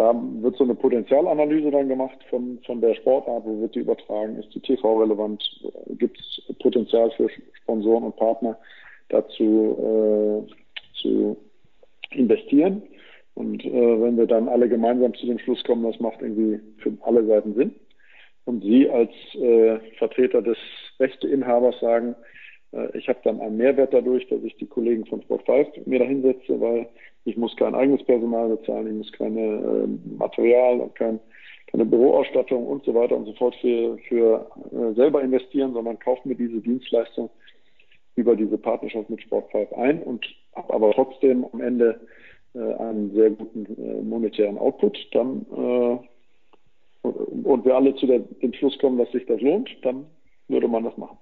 da wird so eine Potenzialanalyse dann gemacht von, von der Sportart, wo wird die übertragen, ist die TV-relevant, gibt es Potenzial für Sponsoren und Partner dazu äh, zu investieren. Und äh, wenn wir dann alle gemeinsam zu dem Schluss kommen, das macht irgendwie für alle Seiten Sinn. Und Sie als äh, Vertreter des Rechteinhabers sagen, ich habe dann einen Mehrwert dadurch, dass ich die Kollegen von Sport 5 mir da hinsetze, weil ich muss kein eigenes Personal bezahlen, ich muss keine äh, Material und kein, keine Büroausstattung und so weiter und so fort für, für äh, selber investieren, sondern kaufe mir diese Dienstleistung über diese Partnerschaft mit Sport 5 ein und habe aber trotzdem am Ende äh, einen sehr guten äh, monetären Output, dann äh, und wir alle zu dem Schluss kommen, dass sich das lohnt, dann würde man das machen.